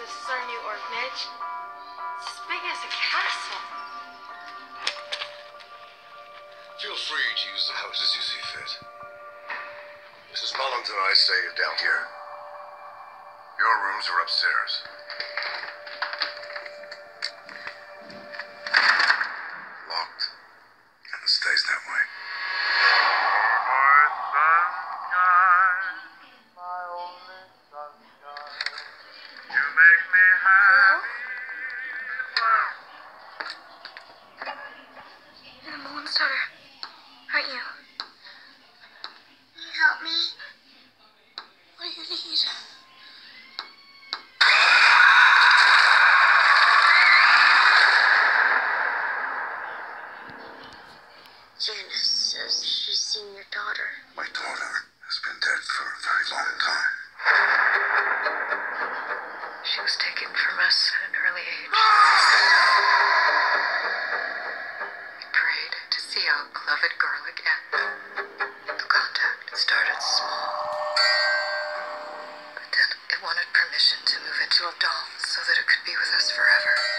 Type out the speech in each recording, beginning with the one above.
This is our new orphanage. It's as big as a castle. Feel free to use the house as you see fit. Mrs. Mullins and I stay down here. Your rooms are upstairs. Help me? What do you need? Janice says she's seen your daughter. My daughter has been dead for a very long time. She was taken from us at an early age. We prayed to see our beloved girl again. Contact started small. But then it wanted permission to move into a doll so that it could be with us forever.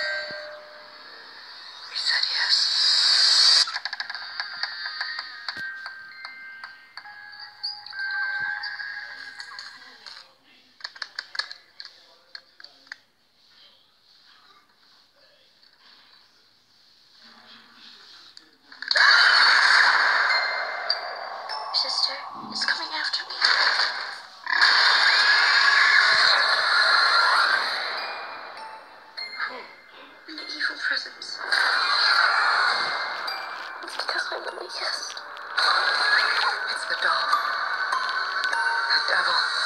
yes. It's the doll. The devil.